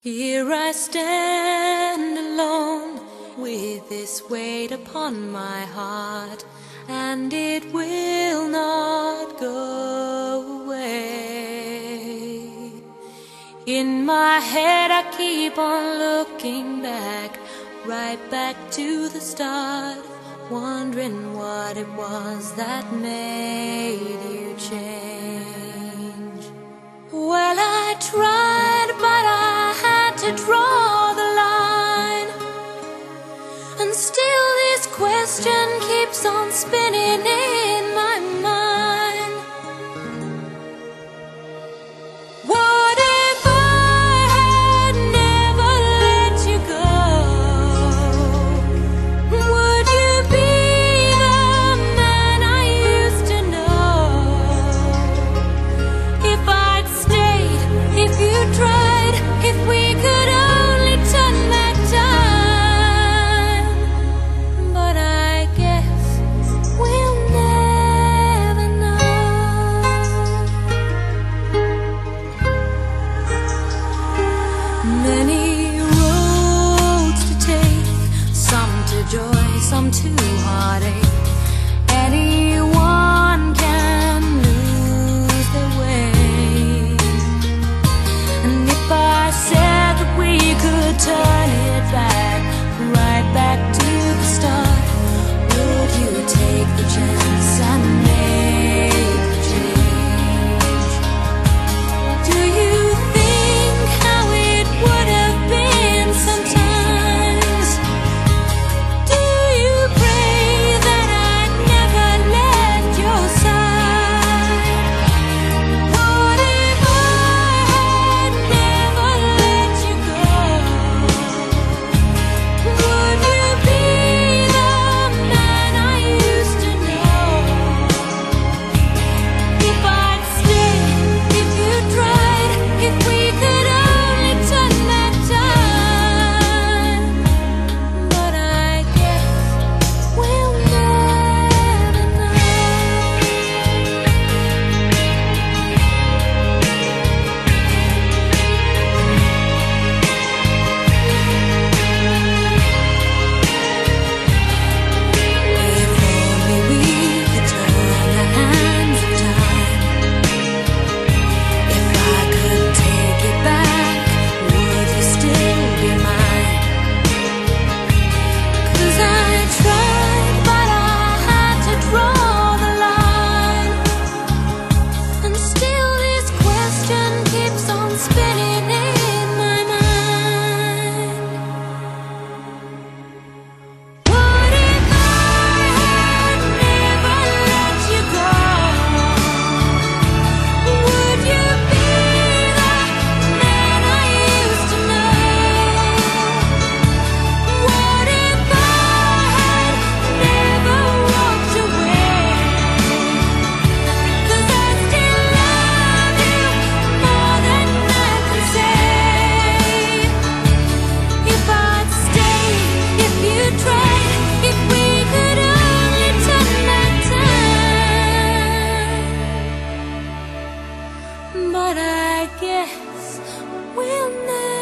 Here I stand alone with this weight upon my heart, and it will not go away. In my head, I keep on looking back, right back to the start, wondering what it was that made you change. Well, I tried, keeps on spinning I guess we'll never.